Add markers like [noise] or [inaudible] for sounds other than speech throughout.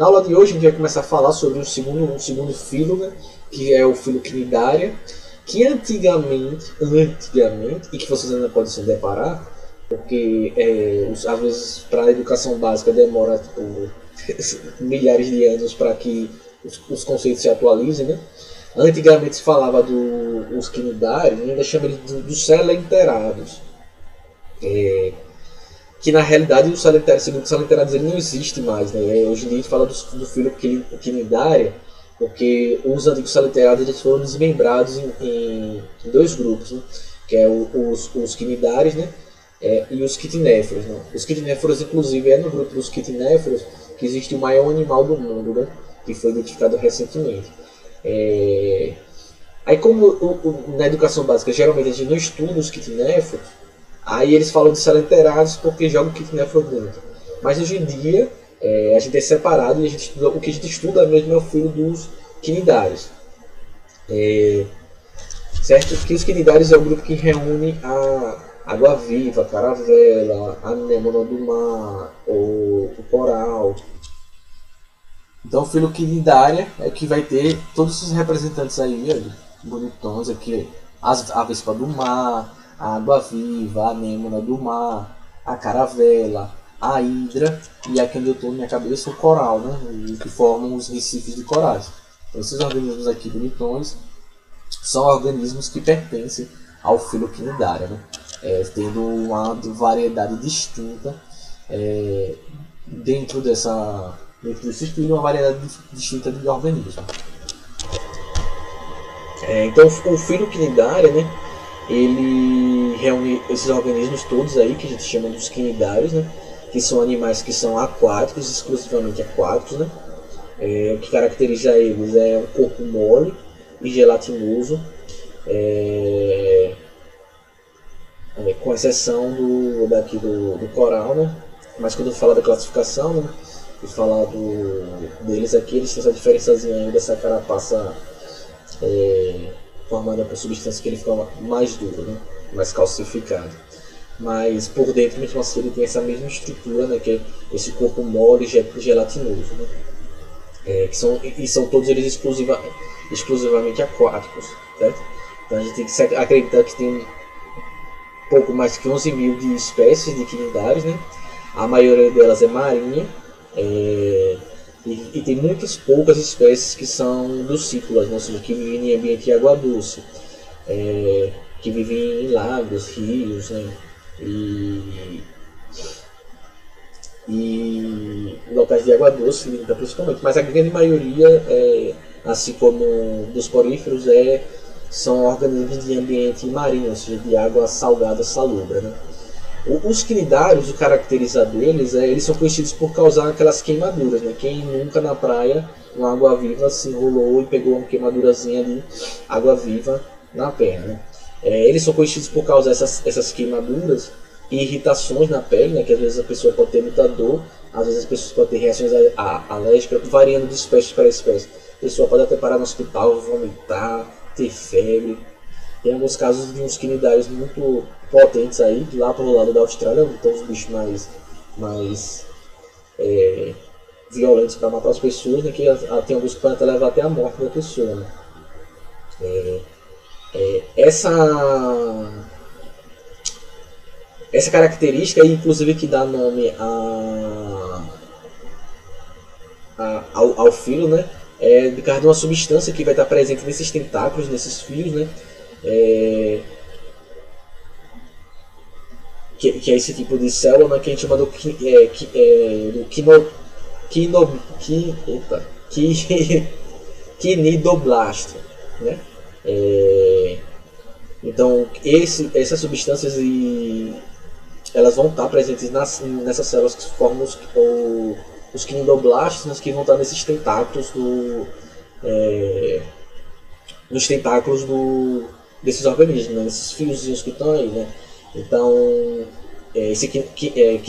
Na aula de hoje a gente vai começar a falar sobre o segundo, o segundo filo, né, que é o filo quinidária, que antigamente, antigamente, e que vocês ainda podem se deparar, porque é, às vezes para a educação básica demora tipo, [laughs] milhares de anos para que os, os, conceitos se atualizem, né? Antigamente se falava dos do, quinidários, ainda chama eles dos do. É, que na realidade o salientário, segundo o salienterados, ele não existe mais. Né? Hoje em dia a gente fala do, do filho quinidária, porque os antigos salienterados eles foram desmembrados em, em, em dois grupos, né? que é o, os, os quinidários né? É, e os quitinéforos. Né? Os quitinéforos, inclusive, é no grupo dos quitinéforos que existe o maior animal do mundo, né? que foi identificado recentemente. É... Aí, como o, o, na educação básica geralmente a gente não estuda os quitinéforos, aí eles falam de salenterados porque jogam quitinéforo dentro. Mas hoje em dia é, a gente é separado e a gente estuda, o que a gente estuda mesmo é o filo dos quinidários. É, certo? Que os quinidários é o grupo que reúne a água viva, a caravela, a anêmona do mar, o, o coral, então, o filo quinidária é que vai ter todos os representantes aí, bonitões aqui, as, a vespa do mar, a água viva, a anêmona do mar, a caravela, a hidra e aqui onde eu estou na minha cabeça o coral, né? que formam os recifes de corais. Então, esses organismos aqui bonitões são organismos que pertencem ao filo quinidária, né? É, tendo uma variedade distinta é, dentro dessa Dentro desse estilo, uma variedade distinta de organismos. É, então, o filo quinidária, né, ele reúne esses organismos todos aí, que a gente chama dos quinidários, né, que são animais que são aquáticos, exclusivamente aquáticos. Né, é, o que caracteriza eles é um corpo mole e gelatinoso, é, é, com exceção do, daqui do, do coral, né, mas quando eu falo da classificação, né, e falar do, deles aqui, eles têm essa diferençazinha dessa carapaça é, formada por substância que ele fica mais duro, né? mais calcificado. Mas por dentro, mesmo assim, ele tem essa mesma estrutura, né? que é esse corpo mole gelatinoso. Né? É, que são, e são todos eles exclusiva, exclusivamente aquáticos. Certo? Então a gente tem que acreditar que tem pouco mais que 11 mil de espécies de quinidários. Né? A maioria delas é marinha é, e, e, tem muitas poucas espécies que são lucícolas, né? ou seja, que vivem em ambiente de água doce, é, que vivem em lagos, rios, né? e, e locais de água doce, né, principalmente. Mas a grande maioria, é, assim como dos poríferos, é, são organismos de ambiente marinho, ou seja, de água salgada, salobra. Né? Os quinidários, o caracterizado deles, é, eles são conhecidos por causar aquelas queimaduras. Né? Quem nunca na praia, com água viva, se enrolou e pegou uma queimadurazinha de água viva na perna. É, eles são conhecidos por causar essas, essas queimaduras e irritações na pele, né? que às vezes a pessoa pode ter muita dor, às vezes as pessoas podem ter reações alérgicas, variando de espécie para espécie. A pessoa pode até parar no hospital, vomitar, ter febre. Tem alguns casos de uns quinidários muito potentes aí, lá pro lado da Austrália, estão os bichos mais, mais é, violentos para matar as pessoas, né, que tem alguns que podem até levar até a morte da pessoa. Né. É, é, essa essa característica inclusive que dá nome a, a ao, ao filo, né, é de causa de uma substância que vai estar presente nesses tentáculos, nesses fios, né, é, que, que, é esse tipo de célula que a gente chama do, é, que, é, do quino, quino, que, [laughs] que, quinidoblasto. Né? É, então, esse, essas substâncias e, elas vão estar presentes nas, nessas células que formam os, o, os quinidoblastos, né, que vão estar nesses tentáculos do, é, nos tentáculos do, desses organismos, né, nesses fiozinhos que estão aí. Né? Então, é, esse é,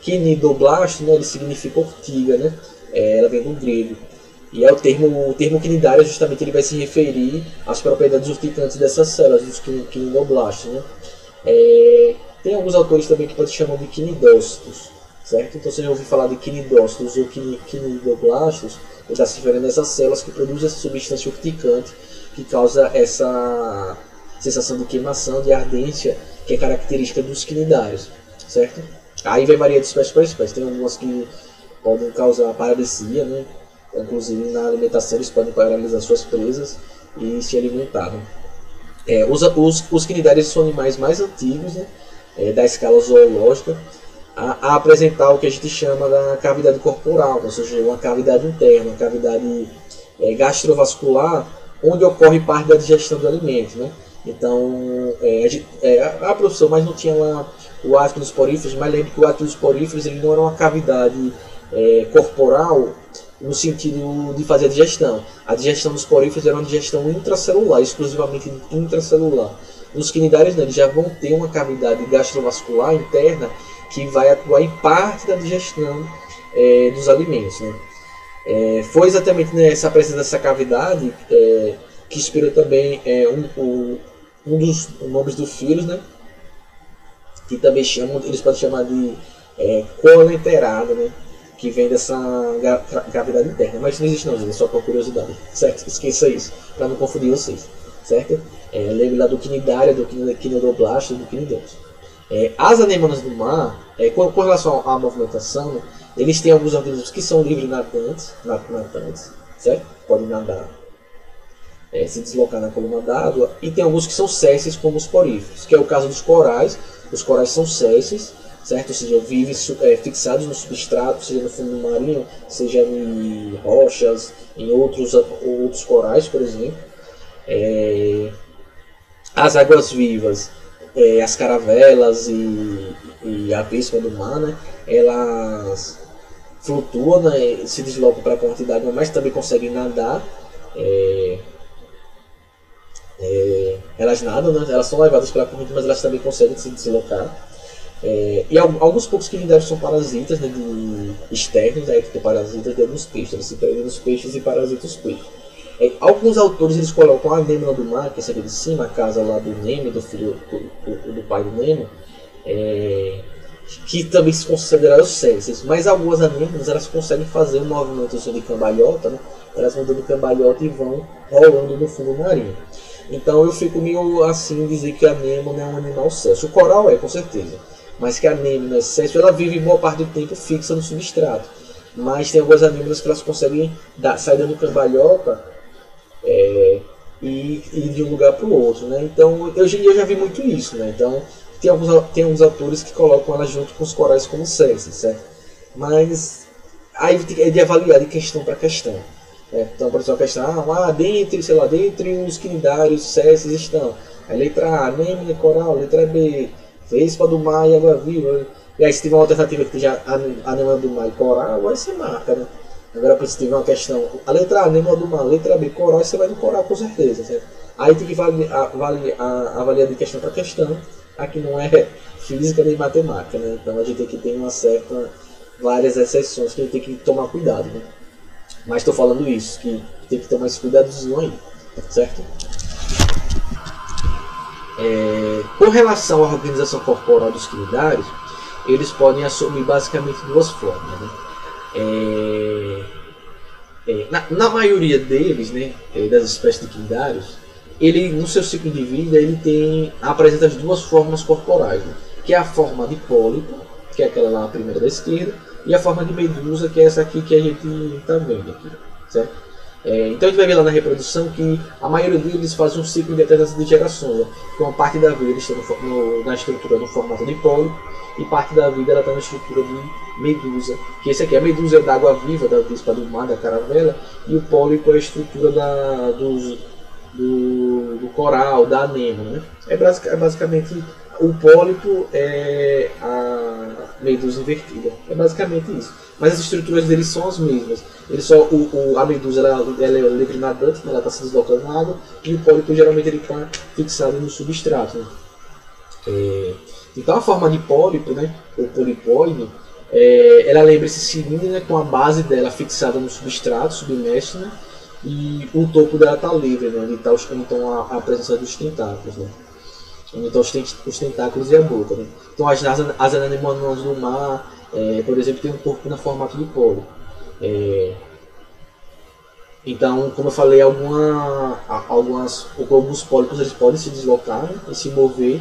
quinidoblasto, né, ele significa ortiga, né? É, ela vem do grego. E é o termo, o termo quinidário, justamente, ele vai se referir às propriedades urticantes dessas células, dos quinidoblastos, né? É, tem alguns autores também que chamar de quinidócitos, certo? Então você já ouviu falar de quinidócitos ou quinidoblastos, ele está se referindo a essas células que produzem essa substância urticante que causa essa sensação de queimação, de ardência, que é característica dos quinidários, certo? Aí vai variar de espécie para espécie. Tem algumas que podem causar paralisia, né? Inclusive na alimentação eles podem paralisar suas presas e se alimentar. Né? É, os, os, os quinidários são animais mais antigos né? É, da escala zoológica a, a, apresentar o que a gente chama da cavidade corporal, ou seja, uma cavidade interna, uma cavidade é, gastrovascular, onde ocorre parte da digestão do alimento. Né? Então, é, é, a, professor, mas não tinha lá o ácido dos poríferos, mas lembre que o ácido dos poríferos ele não era uma cavidade é, corporal no sentido de fazer a digestão. A digestão dos poríferos era uma digestão intracelular, exclusivamente intracelular. Nos quinidários, né, eles já vão ter uma cavidade gastrovascular interna que vai atuar em parte da digestão é, dos alimentos. Né? É, foi exatamente nessa presença dessa cavidade é, que inspirou também é, um, um, um, dos nomes dos filhos, né? que também chamam, eles podem chamar de é, colenterada, né? que vem dessa cavidade interna. Mas não existe não, gente, só por curiosidade, certo? Esqueça isso, para não confundir vocês, certo? É, lembre lá do quinidário, do quinidoblasto e do quinidose. É, as anemonas do mar, é, com, com, relação à movimentação, eles têm alguns organismos que são livres nadantes, nadantes certo? Podem nadar, é, se deslocar na coluna d'água, e tem alguns que são césseis, como os poríferos, que é o caso dos corais. Os corais são césseis, certo? Ou seja, vivem é, fixados no substrato, seja no fundo marinho, seja em rochas, em outros, outros corais, por exemplo. É, as águas vivas, é, as caravelas e, e, a vespa do mar, né? Elas flutuam, né? se deslocam para a corrente d'água, mas também conseguem nadar. É, elas nadam, né? elas são levadas pela corrente, mas elas também conseguem se deslocar. É, e alguns poucos que lideram são parasitas né, de externos, aí tem parasitas de alguns peixes, eles se prendem nos peixes e parasitam os peixes. É, alguns autores eles colocam a Nemo do mar, que é essa de cima, a casa lá do Nemo, do filho do, do, pai do Nemo, é, que também se consideraram sexys, mas algumas anêmonas elas conseguem fazer um movimento de cambalhota, né? elas vão dando cambalhota e vão rolando no fundo marinho. Então eu fico meio assim dizer que a Nemo é um animal sexy. O coral é, com certeza mas que a anêmia no excesso ela vive boa parte do tempo fixa no substrato. Mas tem algumas anêmias que elas conseguem dar, sair dando cambalhota é, e ir de um lugar para o outro. Né? Então, eu, eu já vi muito isso. Né? Então, tem alguns, tem alguns autores que colocam ela junto com os corais como sexy, certo? Mas aí é de avaliar de questão para questão. Né? Então, por exemplo, a questão, ah, dentre, sei lá, dentre os quinidários sexys estão a letra A, anêmia coral, letra B, Vespa do mar e água viva. E aí se tiver uma alternativa que já anema do mar e coral, vai ser marca, né? Agora se tiver uma questão, a letra A, anema do mar, a letra B, coral, você vai no coral com certeza, certo? Aí tem que avaliar de questão para questão. Aqui não é [laughs] física nem matemática, né? Então a gente tem que ter uma certa, várias exceções que a gente tem que tomar cuidado, né? Mas estou falando isso, que tem que tomar esse cuidadozinho aí, certo? É, com relação à organização corporal dos quinidários, eles podem assumir basicamente duas formas. Né? É, é, na, na, maioria deles, né, é, das espécies de quinidários, ele no seu ciclo de vida ele tem apresenta as duas formas corporais, né? que é a forma de pólipo, que é aquela lá primeira da esquerda, e a forma de medusa, que é essa aqui que a gente está vendo aqui, certo? É, então a gente vai ver lá na reprodução que a maioria deles faz um ciclo de alternância de gerações. Né? Uma parte da vida está no, no, na estrutura no formato de pólipo e parte da vida ela está na estrutura de medusa. Que esse aqui, a medusa é da água viva, da vispa do mar, da caravela, e o pólipo é a estrutura da, dos, do, do coral, da anêmona. Né? É, basic, é basicamente o pólipo é a medusa invertida. É basicamente isso. Mas as estruturas deles são as mesmas. Ele só, o, o, a medusa ela, ela é livre nadante, né? ela está se deslocando na água, e o pólipo geralmente ele está fixado no substrato. Né? É, então a forma de pólipo, né, ou polipóide, é, ela lembra esse cilindro né, com a base dela fixada no substrato, submerso, né, e o topo dela está livre, né, onde está então, a, a presença dos tentáculos. Né. Onde estão os, tentáculos e a boca. Né. Então as, as, as anemonas do mar é, por exemplo, tem um corpo na formato de polo. É, então, como eu falei, alguma, algumas, alguns pólipos eles podem se deslocar né, e se mover,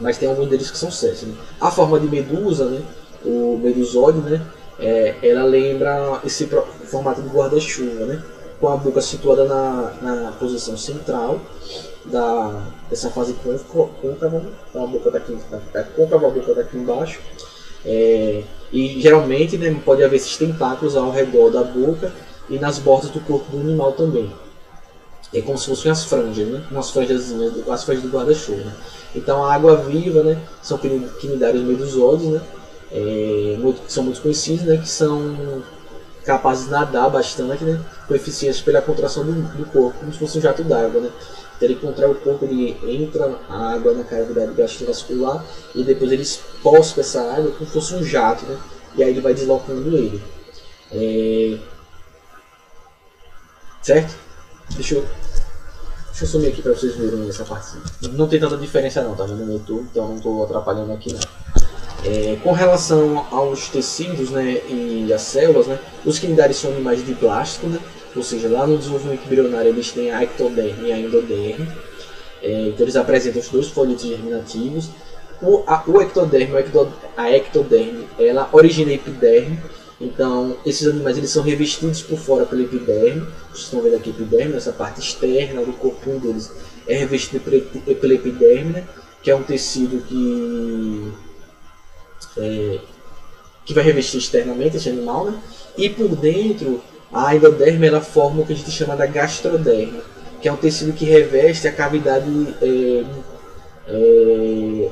mas tem alguns deles que são certos. Né? A forma de medusa, né, o medusóide, né, é, ela lembra esse formato de guarda-chuva, né, com a boca situada na, na posição central da, dessa fase côncava, né, a boca daqui, tá, côncava a boca daqui embaixo, é, e geralmente né, pode haver esses tentáculos ao redor da boca e nas bordas do corpo do animal também. É como se fossem as franjas, né? Umas franjas, as franjas do guarda-chuva. Né? Então a água viva, né? São quinidários medusóides, né? É, muito, são muito conhecidos, né? Que são capazes de nadar bastante, né? Com eficiência pela contração do, do corpo, como se fosse um jato d'água, né? Então ele contrai o corpo, ele entra a água na cavidade gastrovascular e depois ele expulsa essa água como se fosse um jato, né? E aí ele vai deslocando ele. É, Certo? Deixa eu, deixa eu sumir aqui para vocês verem essa parte. Não tem tanta diferença não, tá vendo no YouTube, então não estou atrapalhando aqui não. É, com relação aos tecidos né, e as células, né, os quinidários são animais de plástico, né, ou seja, lá no desenvolvimento embrionário eles têm a ectoderme e a endoderme. É, então eles apresentam os dois folhetos germinativos. O, a, o ectoderme, a ectoderme, ela origina a epiderme então, esses animais eles são revestidos por fora pela epiderme. Vocês estão vendo aqui a epiderme, essa parte externa do corpo deles é revestido pela epiderme, né? que é um tecido que, é, que vai revestir externamente esse animal. Né? E por dentro, a endoderme ela forma o que a gente chama da gastroderme, que é um tecido que reveste a cavidade, é, é,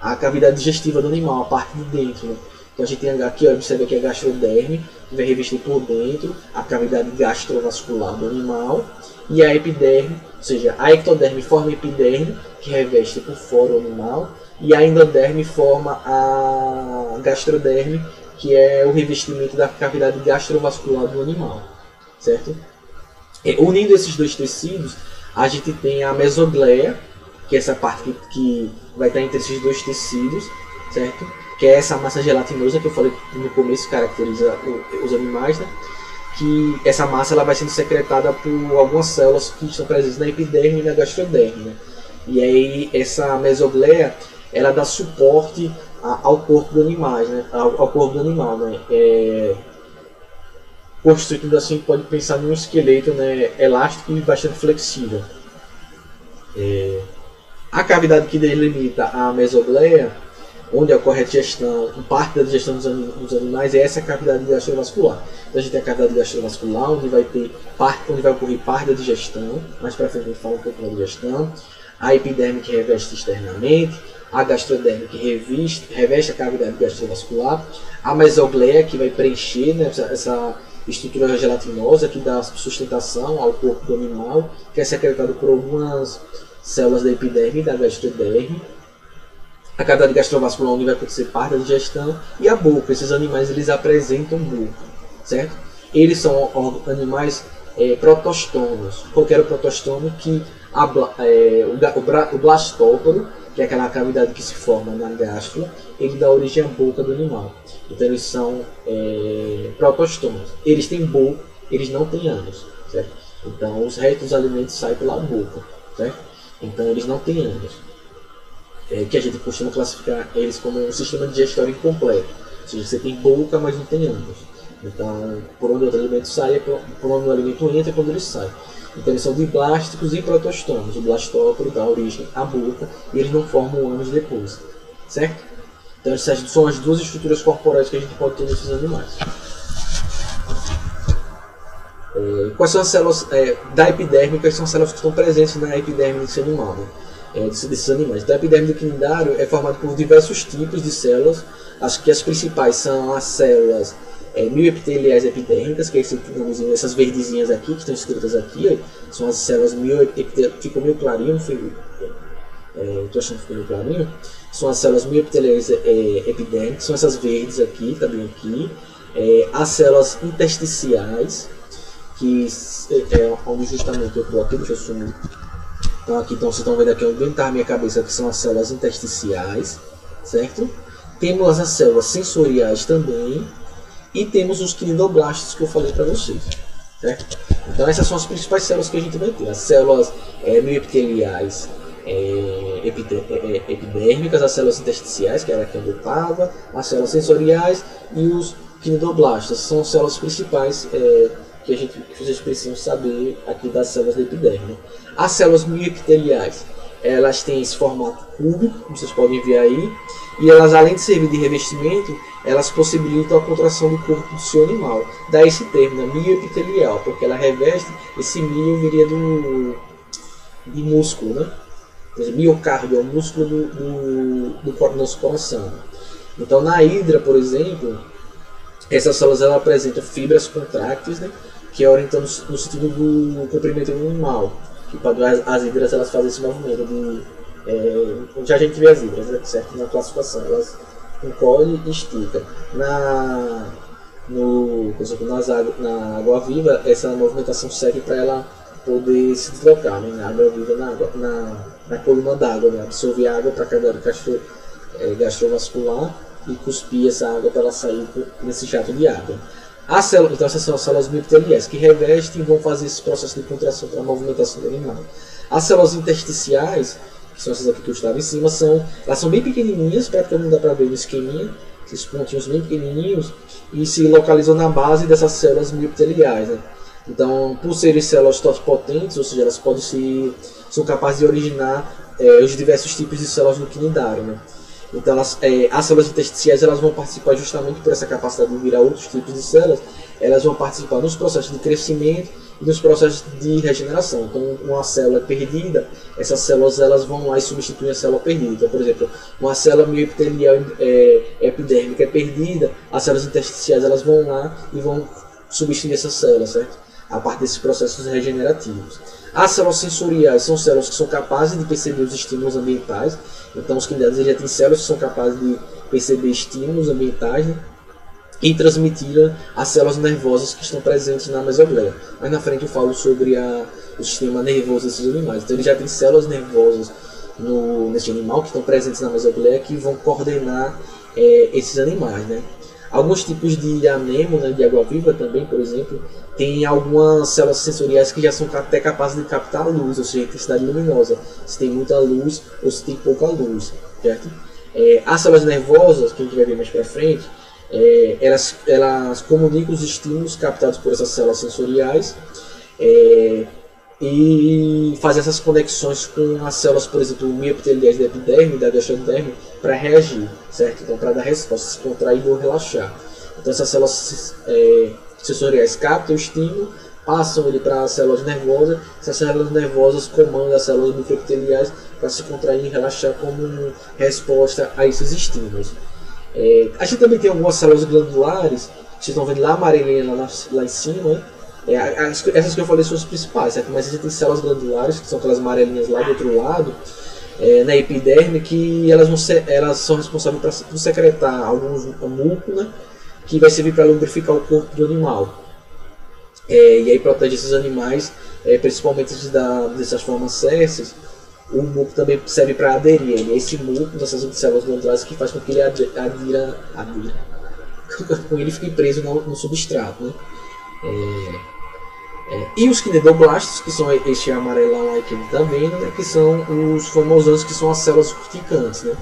a cavidade digestiva do animal, a parte de dentro. Né? Então a gente tem aqui, ó, observa que a gastroderme, que vai revestir por dentro a cavidade gastrovascular do animal, e a epiderme, ou seja, a ectoderme forma a epiderme, que reveste por fora o animal, e a endoderme forma a gastroderme, que é o revestimento da cavidade gastrovascular do animal, certo? E, unindo esses dois tecidos, a gente tem a mesogleia, que é essa parte que, que vai estar entre esses dois tecidos, certo? que é essa massa gelatinosa que eu falei no começo caracteriza os animais, né? que essa massa ela vai sendo secretada por algumas células que estão presentes na epiderme e na gastroderme. Né? E aí essa mesogleia ela dá suporte ao corpo do animal, né? ao, ao corpo do animal, né? É, constituído assim pode pensar num esqueleto né, elástico e bastante flexível. É, a cavidade que delimita a mesogleia onde ocorre a digestão, parte da digestão dos, dos animais é essa cavidade gastrovascular. Então a gente tem a cavidade gastrovascular, onde vai ter parte, onde vai ocorrer parte da digestão, mais para frente a gente fala um pouco da digestão, a epiderme que reveste externamente, a gastroderme que reveste, reveste a cavidade gastrovascular, a mesogleia que vai preencher né, essa, essa estrutura gelatinosa que dá sustentação ao corpo do animal, que é secretado por algumas células da epiderme e da gastroderme, a cavidade gastrovascular onde vai acontecer parte da digestão e a boca. Esses animais eles apresentam boca, certo? Eles são animais é. Qualquer protostômo que a, é, o, o blastóporo, que é aquela cavidade que se forma na gástrula, ele dá origem à boca do animal. Então eles são é, protostômos. Eles têm boca, eles não têm ânus, certo? Então os restos dos alimentos saem pela boca, certo? Então eles não têm ânus é, que a gente costuma classificar eles como um sistema digestório incompleto. Ou seja, você tem boca, mas não tem ânus. Então, por onde o alimento sai, é por onde o alimento entra é quando ele sai. Então, eles são diblásticos e protostômos. O blastóporo dá origem à boca e eles não formam ânus depois. Certo? Então, essas são as duas estruturas corporais que a gente pode ter nesses animais. É, quais são as células é, da epiderme? Quais são as células que estão presentes na epiderme desse animal? Né? é, desses animais. A epiderme do quinidário é formada por diversos tipos de células. Acho que as principais são as células é, mioepiteliais epidérmicas, que é esse, essas verdezinhas aqui, que estão escritas aqui, são as células mioepiteliais, ficou meio clarinho, filho. É, tô achando que ficou meio clarinho. São as células mioepiteliais é, epidérmicas, são essas verdes aqui, tá bem aqui. É, as células intersticiais, que é, é onde justamente eu coloquei, deixa eu sumir então aqui então, vocês estão vendo aqui onde está a minha cabeça, que são as células intersticiais, certo? Temos as células sensoriais também. E temos os quinidoblastos que eu falei para vocês. Certo? Então essas são as principais células que a gente vai ter. As células é, mioepiteliais é, é, é, epidérmicas, as células intersticiais, que era que eu estava, as células sensoriais e os quinidoblastos. São as células principais é, que, a gente, que vocês precisam saber aqui das células da epiderme. As células mioepiteliais elas têm esse formato cúbico, como vocês podem ver aí, e elas, além de servir de revestimento, elas possibilitam a contração do corpo do seu animal. Daí esse termo, né, mioepitelial, porque ela reveste, esse mio viria do, do músculo, né? miocárdio é o músculo do, do, do, nosso coração. Então, na hidra, por exemplo, essas células ela apresentam fibras contrácteis, né, que orientam no, no sentido do comprimento do animal que quando as, as hidras elas fazem esse movimento de. É, onde a gente vê as hidras, né, certo? Na classificação, elas encolhem e esticam. Na, no, por exemplo, nas na água viva, essa movimentação serve para ela poder se deslocar, né? Na água viva, na, água, na, na coluna d'água, né? absorver água para cada gastro, é, gastrovascular e cuspir essa água para ela sair nesse jato de água. As células, então essas são as células microeliais que revestem e vão fazer esse processo de contração para a movimentação do animal. As células intersticiais, que são essas aqui que eu estava em cima, são, elas são bem pequenininhas, praticamente dá para ver no esqueminha, esses pontinhos bem pequenininhos, e se localizam na base dessas células microeliais. Né? Então, por serem células potentes, ou seja, elas podem se, são capazes de originar é, os diversos tipos de células no quinidário. Né? Então, elas, é, as células intersticiais elas vão participar justamente por essa capacidade de virar outros tipos de células, elas vão participar nos processos de crescimento e nos processos de regeneração. Então, uma célula perdida, essas células elas vão lá e substituem a célula perdida. Então, por exemplo, uma célula mioepitelial é, epidérmica é perdida, as células intersticiais elas vão lá e vão substituir essa célula, certo? A partir desses processos regenerativos. As células sensoriais são células que são capazes de perceber os estímulos ambientais. Então, os candidatos já têm células que são capazes de perceber estímulos ambientais né? e transmitir às células nervosas que estão presentes na mesogleia. Mais na frente eu falo sobre a, o sistema nervoso desses animais. Então, ele já tem células nervosas no, nesse animal que estão presentes na mesogleia que vão coordenar é, esses animais. Né? Alguns tipos de anemo, né, de água-viva também, por exemplo, tem algumas células sensoriais que já são até capazes de captar luz, ou seja, intensidade luminosa, se tem muita luz ou se tem pouca luz, certo? É, as células nervosas, que a gente vai ver mais para frente, é, elas, elas comunicam os estímulos captados por essas células sensoriais é, e fazem essas conexões com as células, por exemplo, miopiteliais da epiderme, da gastroderme, para reagir, certo? Então, para dar resposta, se contrair ou relaxar. Então, essas células é, sensoriais captam o estímulo, passam ele para as células nervosas, essas células nervosas comandam as células microepiteliais para se contrair e relaxar como resposta a esses estímulos. É, a gente também tem algumas células glandulares, vocês estão vendo lá amarelinha lá, lá em cima, é, as, essas que eu falei são as principais, certo? mas a gente tem células glandulares, que são aquelas amarelinhas lá do outro lado, é, na epiderme, que elas, vão ser, elas são responsáveis por secretar alguns muco, né? que vai servir para lubrificar o corpo do animal. É, e aí protege esses animais, é, principalmente da, dessas formas céssas. O muco também serve para aderir. E é esse muco dessas células glandulares que faz com que ele adira, adira [laughs] com ele fique preso no, no substrato. Né? É, é, e os quinidoblastos, que são este amarelão aí que ele está vendo, né? que são os famosos que são as células urticantes. Né?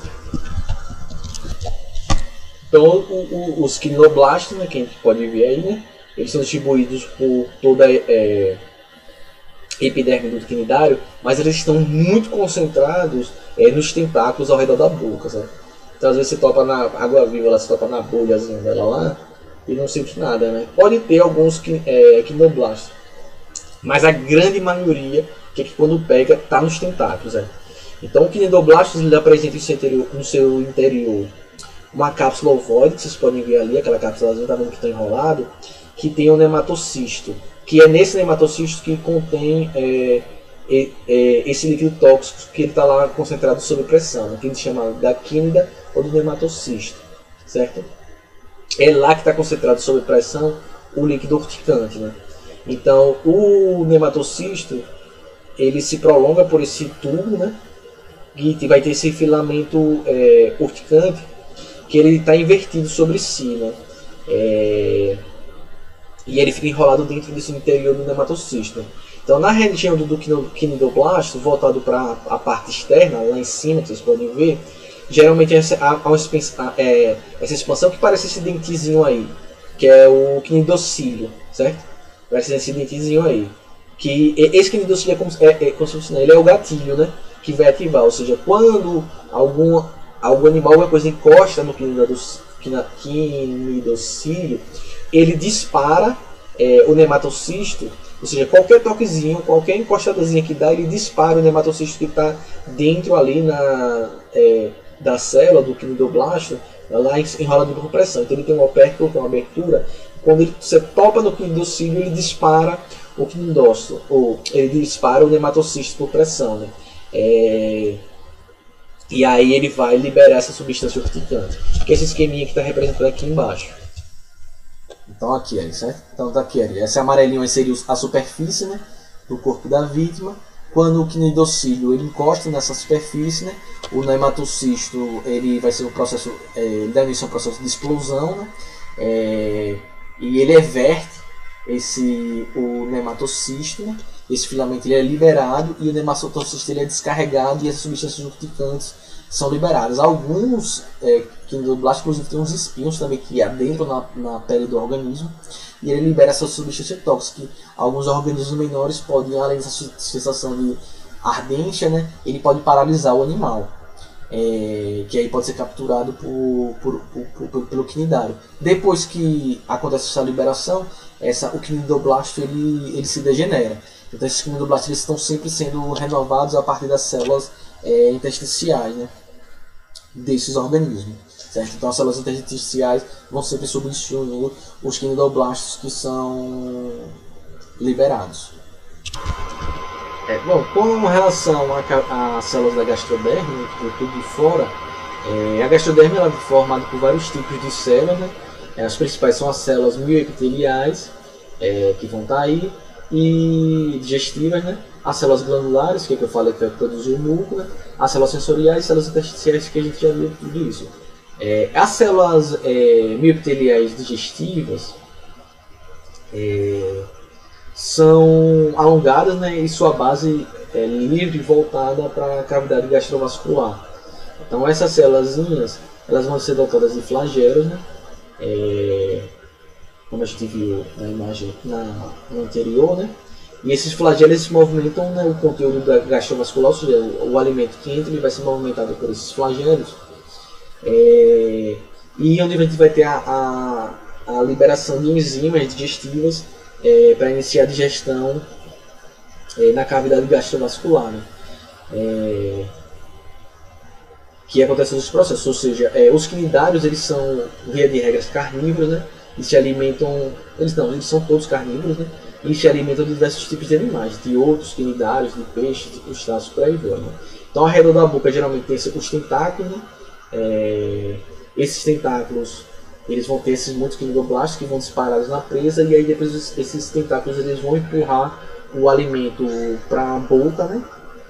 Então, o, o, os quinoblastos, né, que a gente pode ver aí, né, eles são distribuídos por toda a é, epiderme do quinidário, mas eles estão muito concentrados é, nos tentáculos ao redor da boca. Sabe? Então, às vezes você topa na água viva, ela se topa na bolhazinha dela lá e não sente nada. Né? Pode ter alguns é, quinoblastos, mas a grande maioria, que é que quando pega, está nos tentáculos. É. Então, o quinidoblastos ele apresenta no seu interior, no seu interior uma cápsula ovoide, que vocês podem ver ali, aquela cápsula tá vendo que está enrolado, que tem um nematocisto, que é nesse nematocisto que contém é, é, esse líquido tóxico que ele está lá concentrado sob pressão, que a gente chama da químida ou do nematocisto, certo? É lá que está concentrado sob pressão o líquido urticante, né? Então, o nematocisto ele se prolonga por esse tubo, né? E vai ter esse filamento é, urticante que ele está invertido sobre si, né? É, e ele fica enrolado dentro desse interior do nematocisto. Então, na região do, do quinidoblasto, voltado para a parte externa, lá em cima, que vocês podem ver, geralmente há, uma, é, essa expansão que parece esse dentezinho aí, que é o quinidocílio, certo? Parece esse dentezinho aí. Que esse quinidocílio é como, é, é, como se fosse, né? ele é o gatilho, né? Que vai ativar, ou seja, quando algum, algum animal, alguma coisa encosta no quinidocílio, ele dispara é, o nematocisto, ou seja, qualquer toquezinho, qualquer encostadazinha que dá, ele dispara o nematocisto que está dentro ali na, é, da célula do quinidoblasto, lá enrolado por pressão. Então ele tem um opérculo, que uma abertura. Quando você topa no quinidocílio, ele dispara o quinidócito, ou ele dispara o nematocisto por pressão. Né? É, e aí ele vai liberar essa substância urticante, que é esse esqueminha que está representado aqui embaixo. Então aqui, aí, certo? Então tá aqui, aí. esse amarelinho aí seria a superfície né, do corpo da vítima. Quando o quinidocílio ele encosta nessa superfície, né, o nematocisto ele vai ser um processo, é, deve ser um processo de explosão, né, é, e ele everte esse o nematocisto, esse filamento ele é liberado e o nematocisto ele é descarregado e essas substâncias urticantes são liberadas. Alguns é, quinidoblastos, inclusive, tem uns espinhos também que adentram na, na pele do organismo e ele libera essa substância tóxica alguns organismos menores podem, além dessa sensação de ardência, né, ele pode paralisar o animal. É, que aí pode ser capturado por, por, por, por, pelo quinidário. Depois que acontece essa liberação, essa, o quinidoblasto ele, ele se degenera. Então esses quinidoblastos estão sempre sendo renovados a partir das células é, intersticiais. Né? desses organismos. Certo? Então as células intersticiais vão sempre substituindo os quinidoblastos que são liberados. É, bom, com relação às células da gastroderme, que tudo de fora, é, a gastroderme ela é formada por vários tipos de células. Né? É, as principais são as células mioepiteliais, é, que vão estar aí, e digestivas, né? as células glandulares, que, é que eu falei que vai produzir o muco, né? as células sensoriais e células intersticiais, que a gente já viu tudo isso. É, as células é, mioepiteliais digestivas é, são alongadas né, e sua base é livre voltada para a cavidade gastrovascular. Então essas células elas vão ser dotadas de flagelos, né, é, como a gente viu na imagem na anterior, né, e esses flagelos se movimentam né, o conteúdo da gastrovascular, ou seja, o, o, alimento que entra ele vai ser movimentado por esses flagelos. É, e onde a gente vai ter a, a, a liberação de enzimas digestivas é, para iniciar a digestão é, na cavidade gastrovascular. Né? É, que acontece nos processos, ou seja, é, os quinidários eles são, via de regras, carnívoros, né? e se alimentam, eles não, eles são todos carnívoros, né? e se alimentam de diversos tipos de animais, de outros, quinidários, de peixes, de crustáceos, por aí vai. Né? Então, ao redor da boca geralmente tem os tentáculos, né? é, esses tentáculos eles vão ter esses muitos quinidoblastos que vão disparados na presa e aí depois esses tentáculos eles vão empurrar o alimento para a boca, né?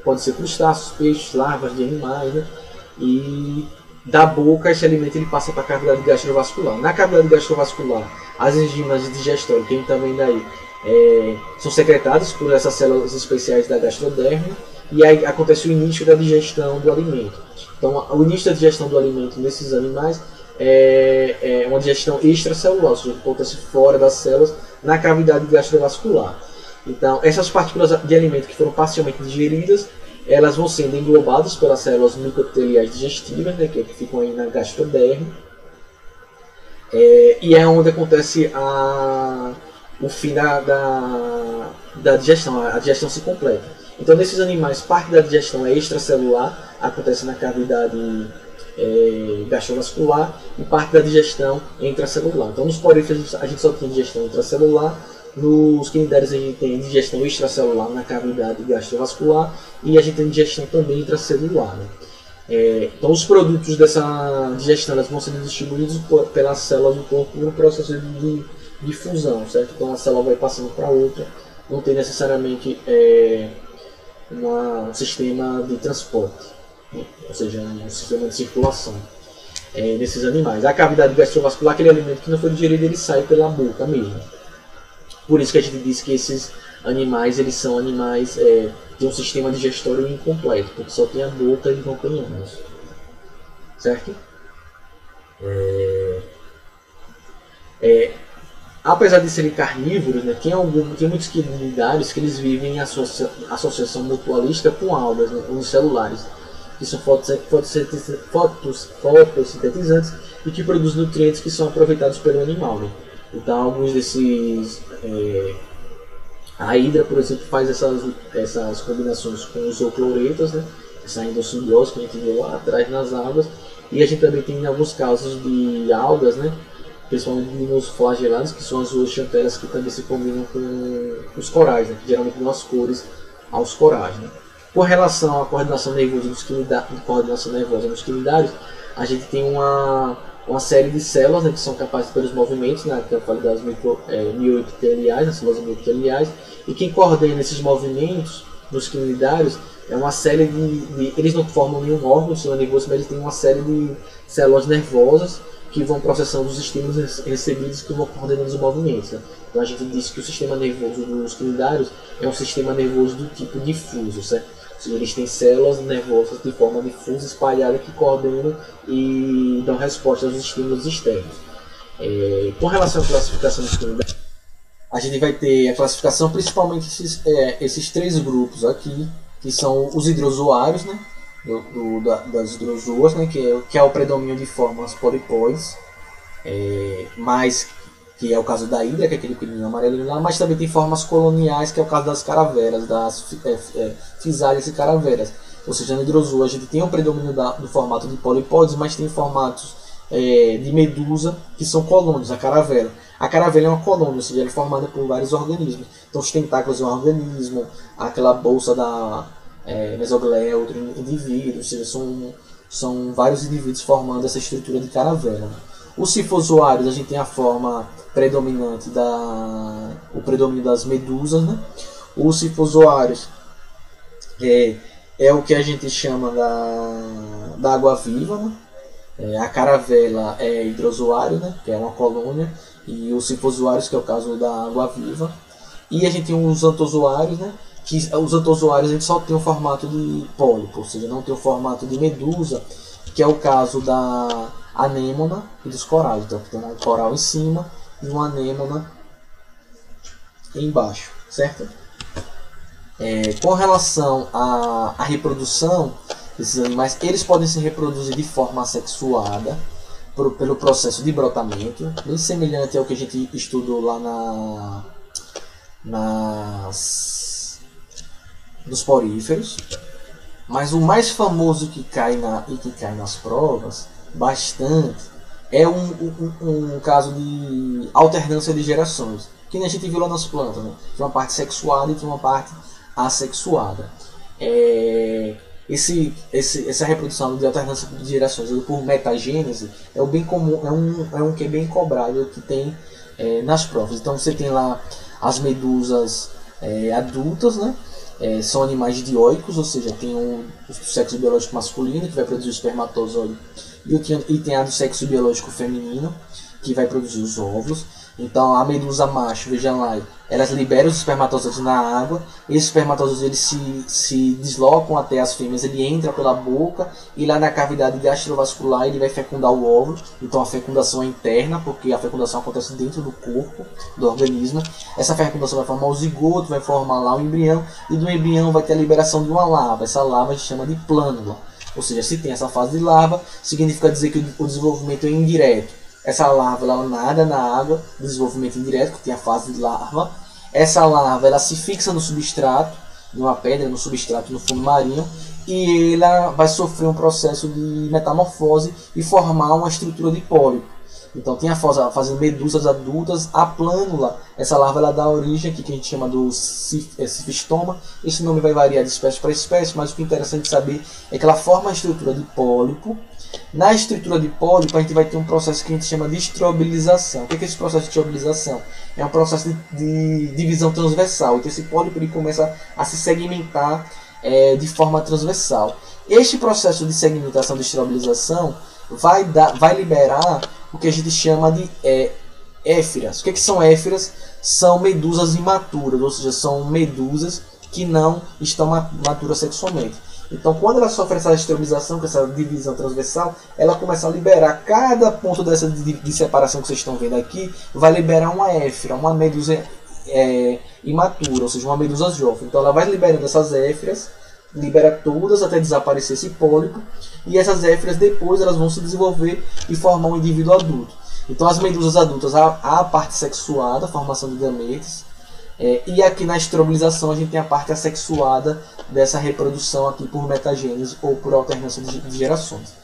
Pode ser crustáceos, peixes, larvas de animais, né? E da boca esse alimento ele passa para a cavidade gastrovascular. Na cavidade gastrovascular, as enzimas de digestão, está vendo aí, é, são secretadas por essas células especiais da gastroderme e aí acontece o início da digestão do alimento. Então, o início da digestão do alimento nesses animais é, é uma digestão extracelular, ou seja, acontece fora das células na cavidade gastrovascular. Então, essas partículas de alimento que foram parcialmente digeridas, elas vão sendo englobadas pelas células microepiteliais digestivas, né, que, é que ficam aí na gastroderme, é, e é onde acontece a o fim da, da, da digestão, a digestão se completa. Então, nesses animais, parte da digestão é extracelular, acontece na cavidade é, gastrovascular, e parte da digestão intracelular. Então, nos poríferos a gente só tem digestão intracelular, nos quinidérios a gente tem digestão extracelular na cavidade gastrovascular, e a gente tem digestão também intracelular. Né? É, então, os produtos dessa digestão vão sendo distribuídos pelas células do corpo no processo de de fusão, certo? Então a célula vai passando para outra, não tem necessariamente é, uma, um sistema de transporte? Ou seja, um sistema de circulação. é, nesses animais. A cavidade gastrovascular, aquele alimento que não foi digerido, ele sai pela boca mesmo. Por isso que a gente diz que esses animais eles são animais é, de um sistema digestório incompleto, porque só tem a boca e não tem. Certo? É, é, apesar de serem carnívoros, né, tem, algum, tem muitos quinidários que eles vivem em associa, associação mutualista com algas né, unicelulares, que são fotossintetizantes e que produzem nutrientes que são aproveitados pelo animal. Né? Então, alguns desses. É, a Hidra, por exemplo, faz essas, essas combinações com os ocloretas, né? essa endossimbiose que a gente viu lá atrás nas algas. E a gente também tem alguns casos de algas, né? principalmente nos flagelados, que são as zooxanteras que também se combinam com os corais, né? que geralmente dão as cores aos corais. Né? Com relação à coordenação nervosa nos coordenação nervosa quinidários, a gente tem uma, uma série de células né, que são capazes pelos movimentos, né, que eu falei das micro, é, as células mioepiteliais, e quem coordena esses movimentos nos quinidários é uma série de, de, Eles não formam nenhum órgão sistema nervoso, mas eles têm uma série de células nervosas que vão processando os estímulos recebidos que vão coordenando os movimentos. Né? Então a gente disse que o sistema nervoso dos quinidários é um sistema nervoso do tipo difuso, certo? Eles têm células nervosas de forma difusa espalhada que coordenam e dão resposta aos estímulos externos. É, com relação à classificação dos quinidários, a gente vai ter a classificação principalmente esses, é, esses três grupos aqui, que são os hidrozoários, né? do, do, da, das hidrozoas, né, que, é, que é o predomínio de formas polipóides, é, mais que é o caso da hidra, que é aquele pequenininho amarelinho lá, mas também tem formas coloniais, que é o caso das caraveras, das é, é, e caraveras. Ou seja, na hidrozoa a gente tem o predomínio da, do formato de polipóides, mas tem formatos é, de medusa, que são colônias, a caravela. A caravela é uma colônia, ou seja, ela é formada por vários organismos. Então os tentáculos é um organismo, aquela bolsa da, é, mesoglea, outro indivíduo, ou seja, são, são vários indivíduos formando essa estrutura de caravela. Os sifozoários, a gente tem a forma predominante da o predomínio das medusas, né? Os sifozoários é, é o que a gente chama da, da água viva, né? É, a caravela é hidrozoário, né? Que é uma colônia, e os sifozoários, que é o caso da água viva. E a gente tem os antozoários, né? que os antozoários gente só tem o formato de pólipo, ou seja, não tem o formato de medusa, que é o caso da anêmona e dos corais. Então tem um coral em cima e uma anêmona embaixo, certo? É, com relação à, à reprodução desses animais, eles podem se reproduzir de forma assexuada por, pelo processo de brotamento, bem semelhante ao que a gente estudou lá na, nas dos poríferos, mas o mais famoso que cai na, e que cai nas provas, bastante, é um, um, um caso de alternância de gerações, que a gente viu lá nas plantas, né? Tem uma parte sexuada e tem uma parte assexuada. É, esse, esse, essa reprodução de alternância de gerações por metagênese é o bem comum, é um, é um que é bem cobrado que tem é, nas provas. Então você tem lá as medusas é, adultas, né? É, são animais dioicos, ou seja, tem um, o sexo biológico masculino, que vai produzir o espermatozoide, e, e tem a do sexo biológico feminino, que vai produzir os óvulos. Então a medusa macho, vejam lá, elas liberam os espermatozoides na água, esses espermatozoides eles se, se deslocam até as fêmeas, ele entra pela boca e lá na cavidade gastrovascular ele vai fecundar o óvulo. Então a fecundação é interna, porque a fecundação acontece dentro do corpo, do organismo. Essa fecundação vai formar o zigoto, vai formar lá o embrião, e do embrião vai ter a liberação de uma larva. Essa larva a gente chama de plânula. Ou seja, se tem essa fase de larva, significa dizer que o desenvolvimento é indireto essa larva ela nada na água, desenvolvimento indireto, que tem a fase de larva. Essa larva ela se fixa no substrato, numa pedra, no substrato no fundo marinho, e ela vai sofrer um processo de metamorfose e formar uma estrutura de pólipo. Então tem a fase, medusas adultas, a plânula, essa larva ela dá origem aqui que a gente chama do é, cifistoma. Esse nome vai variar de espécie para espécie, mas o que é interessante saber é que ela forma a estrutura de pólipo na estrutura de pólipo, a gente vai ter um processo que a gente chama de estrobilização. O que é esse processo de estrobilização? É um processo de, de divisão transversal. Então, esse pólipo ele começa a se segmentar é, de forma transversal. Este processo de segmentação de estrobilização vai, dar, vai liberar o que a gente chama de é, éfiras. O que, que são éfiras? São medusas imaturas, ou seja, são medusas que não estão maturas sexualmente. Então, quando ela sofre essa esterilização, com essa divisão transversal, ela começa a liberar cada ponto dessa de, de separação que vocês estão vendo aqui, vai liberar uma éfira, uma medusa é, imatura, ou seja, uma medusa jovem. Então, ela vai liberando essas éfiras, libera todas até desaparecer esse pólipo, e essas éfiras depois elas vão se desenvolver e formar um indivíduo adulto. Então, as medusas adultas, há a parte sexuada, a formação de gametes, é, e aqui na estrobilização a gente tem a parte assexuada dessa reprodução aqui por metagênese ou por alternância de, de gerações.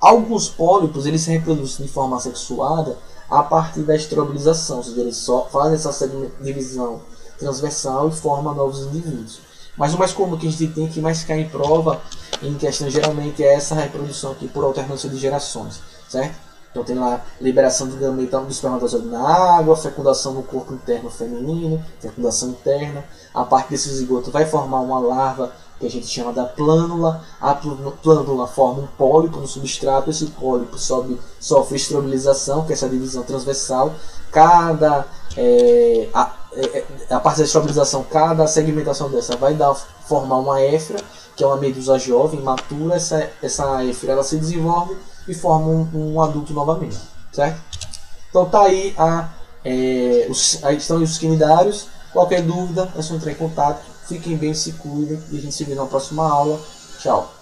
Alguns pólipos eles se reproduzem de forma assexuada a partir da estrobilização, ou seja, eles só fazem essa divisão transversal e formam novos indivíduos. Mas o mais comum que a gente tem que mais cai em prova em questão geralmente é essa reprodução aqui por alternância de gerações, certo? Então tem lá liberação de gameta do espermatozoide na água, fecundação no corpo interno feminino, fecundação interna. A parte desse zigoto vai formar uma larva que a gente chama da plânula. A plânula forma um pólipo no substrato, esse pólipo sobe, sofre estrobilização, que é essa divisão transversal. Cada é, a, é, a parte da estrobilização, cada segmentação dessa vai dar, formar uma éfira, que é uma medusa jovem, matura. Essa, essa éfira ela se desenvolve e formam um, um adulto novamente, certo? Então tá aí a, é, os, aí estão os quinidários. Qualquer dúvida é só entrar em contato. Fiquem bem, se cuidem e a gente se vê na próxima aula. Tchau.